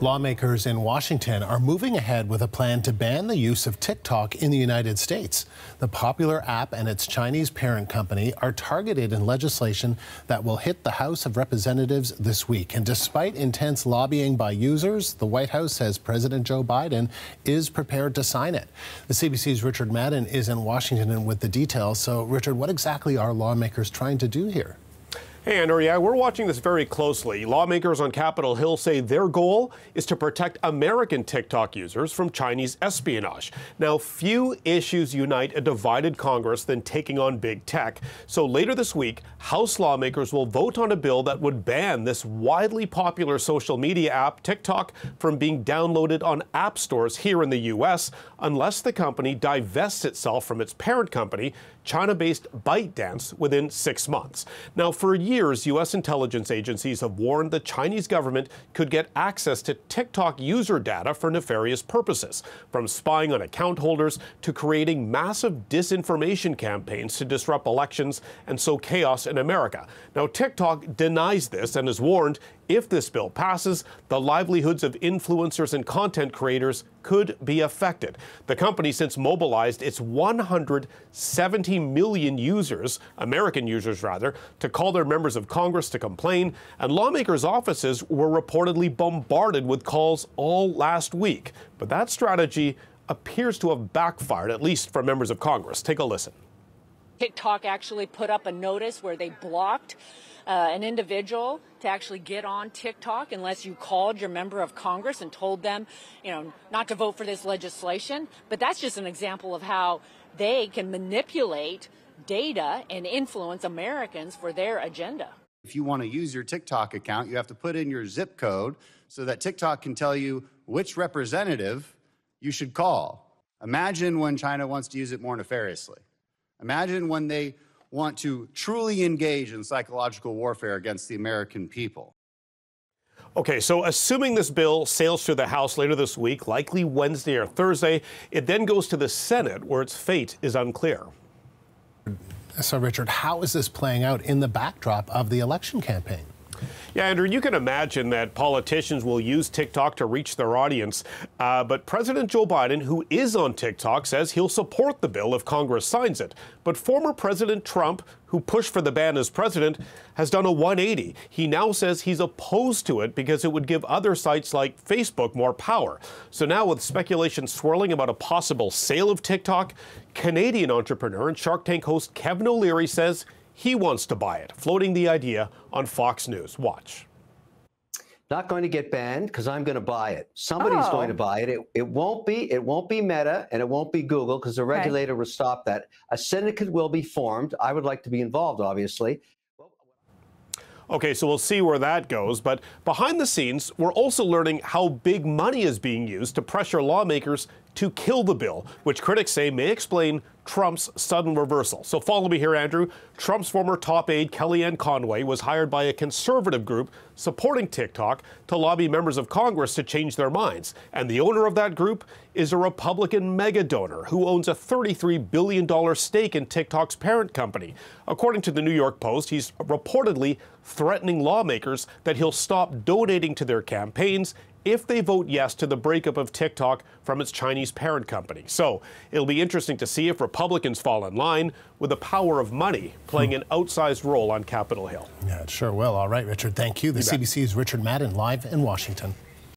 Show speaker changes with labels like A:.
A: Lawmakers in Washington are moving ahead with a plan to ban the use of TikTok in the United States. The popular app and its Chinese parent company are targeted in legislation that will hit the House of Representatives this week. And despite intense lobbying by users, the White House says President Joe Biden is prepared to sign it. The CBC's Richard Madden is in Washington with the details. So, Richard, what exactly are lawmakers trying to do here?
B: Hey, Andrew, we're watching this very closely. Lawmakers on Capitol Hill say their goal is to protect American TikTok users from Chinese espionage. Now, few issues unite a divided Congress than taking on big tech. So later this week, House lawmakers will vote on a bill that would ban this widely popular social media app, TikTok, from being downloaded on app stores here in the U.S. unless the company divests itself from its parent company, China based ByteDance, within six months. Now, for years, U.S. intelligence agencies have warned the Chinese government could get access to TikTok user data for nefarious purposes, from spying on account holders to creating massive disinformation campaigns to disrupt elections and sow chaos in America. Now, TikTok denies this and has warned if this bill passes, the livelihoods of influencers and content creators could be affected. The company since mobilized its 170 million users, American users rather, to call their members of Congress to complain, and lawmakers' offices were reportedly bombarded with calls all last week. But that strategy appears to have backfired, at least for members of Congress. Take a listen.
C: TikTok actually put up a notice where they blocked uh, an individual to actually get on TikTok unless you called your member of Congress and told them, you know, not to vote for this legislation. But that's just an example of how they can manipulate data and influence Americans for their agenda.
D: If you want to use your TikTok account, you have to put in your zip code so that TikTok can tell you which representative you should call. Imagine when China wants to use it more nefariously. Imagine when they want to truly engage in psychological warfare against the American people.
B: Okay, so assuming this bill sails through the House later this week, likely Wednesday or Thursday, it then goes to the Senate where its fate is unclear.
A: So, Richard, how is this playing out in the backdrop of the election campaign?
B: Yeah, Andrew, you can imagine that politicians will use TikTok to reach their audience. Uh, but President Joe Biden, who is on TikTok, says he'll support the bill if Congress signs it. But former President Trump, who pushed for the ban as president, has done a 180. He now says he's opposed to it because it would give other sites like Facebook more power. So now, with speculation swirling about a possible sale of TikTok, Canadian entrepreneur and Shark Tank host Kevin O'Leary says he wants to buy it, floating the idea on Fox News. Watch.
E: Not going to get banned because I'm going to buy it. Somebody's oh. going to buy it. it. It won't be. It won't be Meta and it won't be Google because the regulator okay. will stop that. A syndicate will be formed. I would like to be involved, obviously.
B: Okay, so we'll see where that goes. But behind the scenes, we're also learning how big money is being used to pressure lawmakers to kill the bill, which critics say may explain Trump's sudden reversal. So follow me here, Andrew. Trump's former top aide, Kellyanne Conway, was hired by a conservative group supporting TikTok to lobby members of Congress to change their minds. And the owner of that group is a Republican mega donor who owns a $33 billion stake in TikTok's parent company. According to the New York Post, he's reportedly threatening lawmakers that he'll stop donating to their campaigns if they vote yes to the breakup of TikTok from its Chinese parent company. So it'll be interesting to see if Republicans fall in line with the power of money playing an outsized role on Capitol Hill.
A: Yeah, it sure will. All right, Richard, thank you. The you CBC's Richard Madden live in Washington.